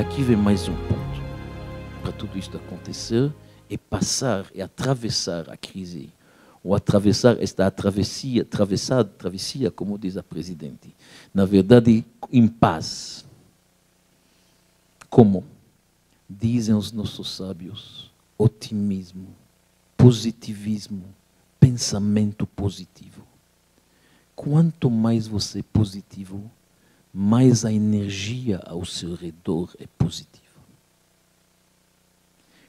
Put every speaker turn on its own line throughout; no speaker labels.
aqui vem mais um ponto. Para tudo isto acontecer, é passar, é atravessar a crise. Ou atravessar esta travessia, atravessar, travessia, como diz a presidente. Na verdade, em paz. Como? Dizem os nossos sábios, otimismo, positivismo, pensamento positivo. Quanto mais você é positivo, mais a energia ao seu redor é positiva.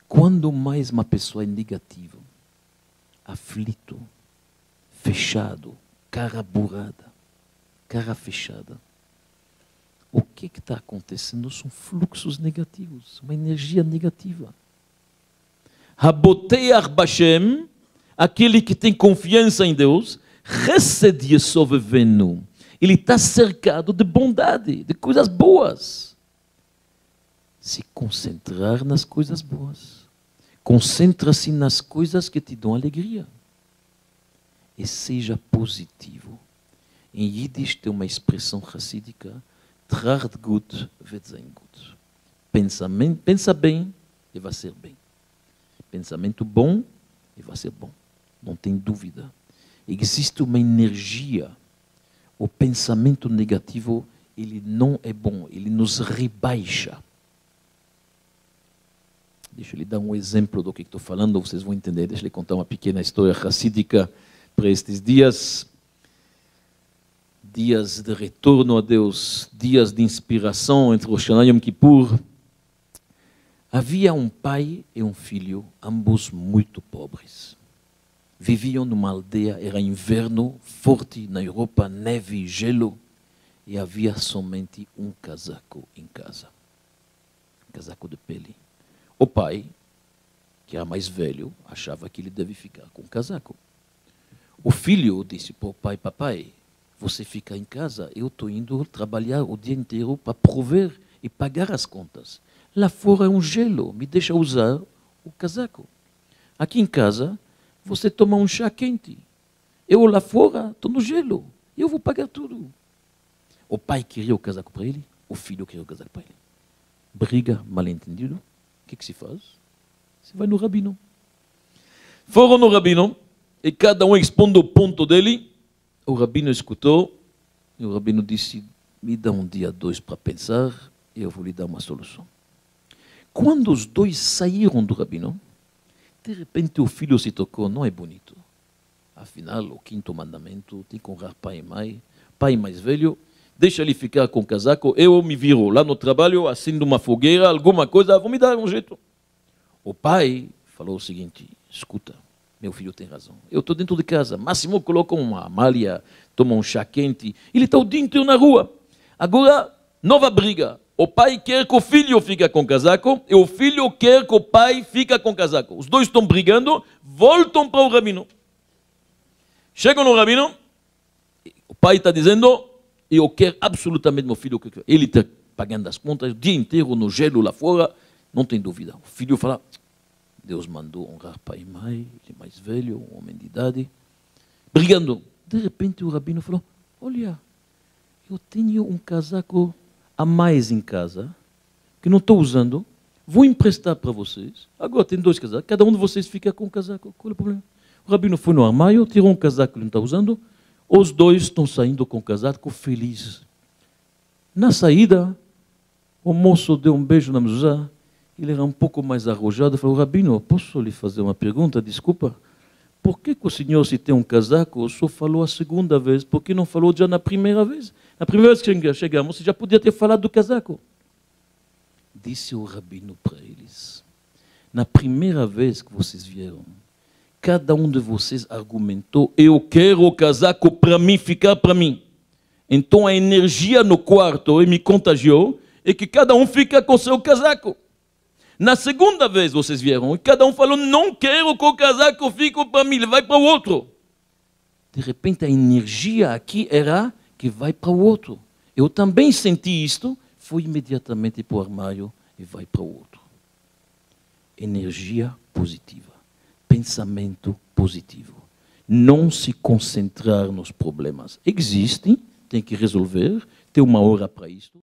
Quando mais uma pessoa é negativa, aflito, fechado, cara burrada, cara fechada, o que está acontecendo são fluxos negativos, uma energia negativa. Raboteach Bashem, aquele que tem confiança em Deus, Chesed Yesovevenu. Ele está cercado de bondade, de coisas boas. Se concentrar nas coisas boas. Concentra-se nas coisas que te dão alegria. E seja positivo. Em Yiddish tem uma expressão racídica, Tracht gut wird sein gut. Pensa bem e vai ser bem. Pensamento bom e vai ser bom. Não tem dúvida. Existe uma energia. O pensamento negativo, ele não é bom, ele nos rebaixa. Deixa eu lhe dar um exemplo do que estou falando, vocês vão entender. Deixa eu lhe contar uma pequena história racídica para estes dias. Dias de retorno a Deus, dias de inspiração entre o Shana Yom Kippur. Havia um pai e um filho, ambos muito pobres. Viviam numa aldeia, era inverno forte na Europa, neve, gelo, e havia somente um casaco em casa um casaco de pele. O pai, que era mais velho, achava que ele deve ficar com o casaco. O filho disse para o pai: Papai, você fica em casa, eu estou indo trabalhar o dia inteiro para prover e pagar as contas. Lá fora é um gelo, me deixa usar o casaco. Aqui em casa, você toma um chá quente. Eu lá fora estou no gelo, eu vou pagar tudo. O pai queria o casaco para ele, o filho queria o casaco para ele. Briga, mal entendido. O que, que se faz? Você vai no rabino. Foram no rabino e cada um expondo o ponto dele. O rabino escutou e o rabino disse: Me dá um dia, dois para pensar e eu vou lhe dar uma solução. Quando os dois saíram do rabino, de repente o filho se tocou: Não é bonito. Afinal, o quinto mandamento tem que honrar pai e mãe. Pai mais velho, deixa ele ficar com o casaco, eu me viro lá no trabalho, acendo uma fogueira, alguma coisa, vou me dar um jeito. O pai falou o seguinte: escuta, meu filho tem razão. Eu estou dentro de casa, máximo coloca uma malha, toma um chá quente, ele está o dia inteiro na rua. Agora, nova briga. O pai quer que o filho fique com o casaco e o filho quer que o pai fique com o casaco. Os dois estão brigando, voltam para o rabino. Chegam no rabino, o pai está dizendo: Eu quero absolutamente meu filho. Ele está pagando as contas o dia inteiro no gelo lá fora, não tem dúvida. O filho fala: Deus mandou honrar pai e mãe, ele é mais velho, um homem de idade. Brigando. De repente o rabino falou: Olha, eu tenho um casaco a mais em casa, que não estou usando, vou emprestar para vocês. Agora tem dois casacos, cada um de vocês fica com um casaco. Qual é o problema? O rabino foi no armário, tirou um casaco que ele não está usando, os dois estão saindo com o casaco felizes. Na saída, o moço deu um beijo na mezuzá, ele era um pouco mais arrojado, falou, Rabino, posso lhe fazer uma pergunta? Desculpa. Por que, que o senhor, se tem um casaco, o senhor falou a segunda vez? Por que não falou já na primeira vez? Na primeira vez que chegamos, você já podia ter falado do casaco. Disse o Rabino para eles, na primeira vez que vocês vieram, cada um de vocês argumentou, eu quero o casaco para mim, ficar para mim. Então a energia no quarto me contagiou, e que cada um fica com seu casaco. Na segunda vez vocês vieram e cada um falou: Não quero que o casaco fique para mim, ele vai para o outro. De repente a energia aqui era que vai para o outro. Eu também senti isto, fui imediatamente para o armário e vai para o outro. Energia positiva, pensamento positivo. Não se concentrar nos problemas. Existem, tem que resolver, tem uma hora para isso.